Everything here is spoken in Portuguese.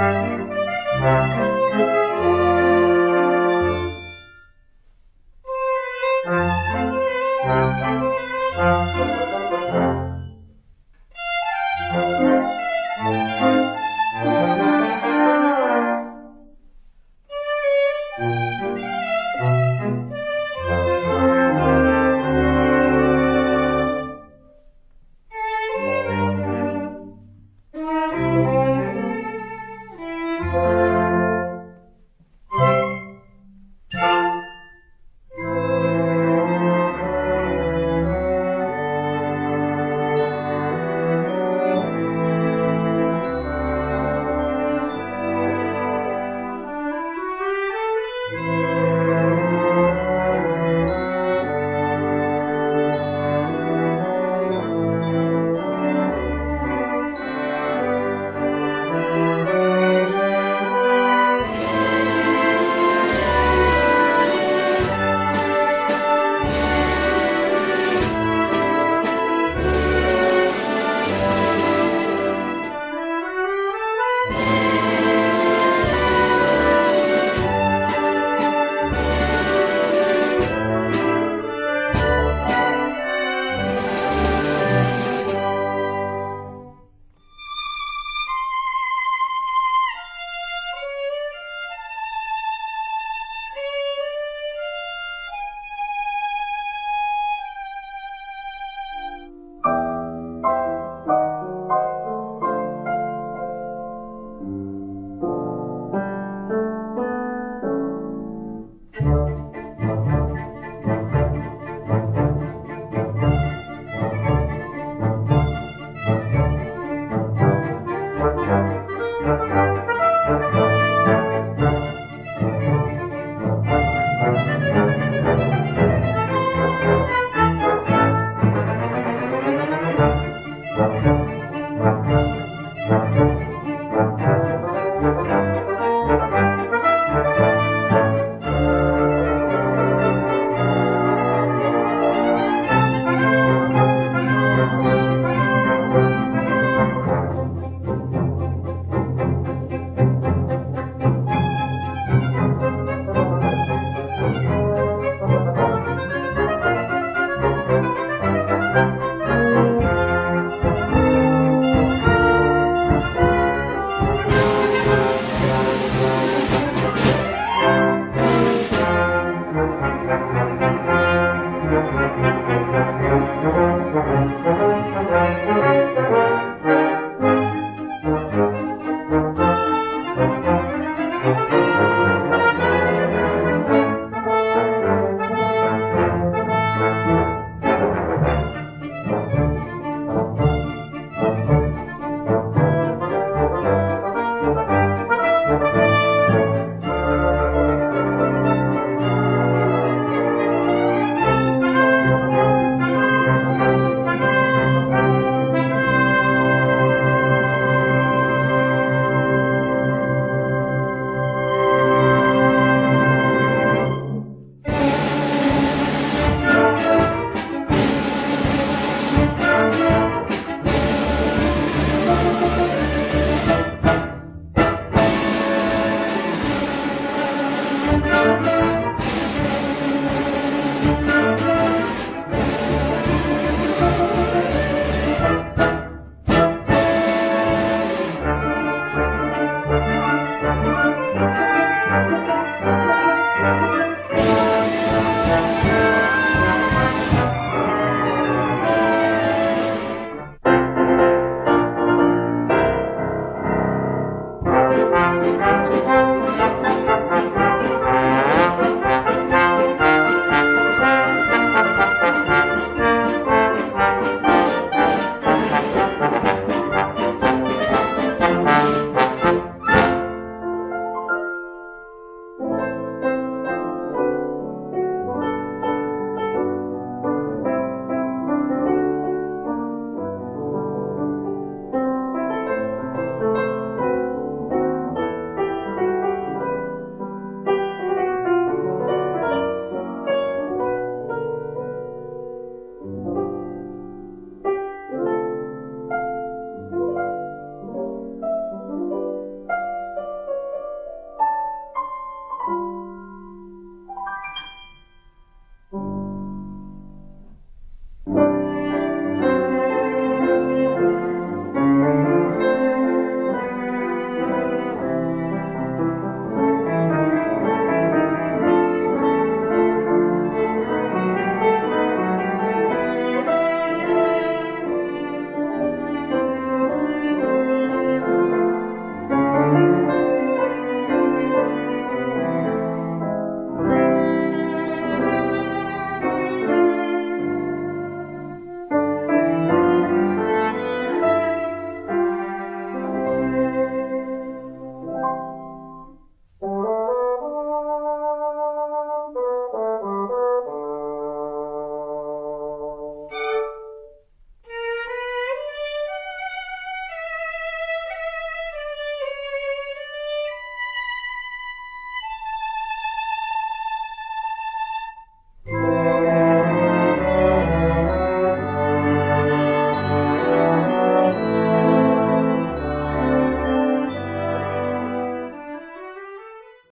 Música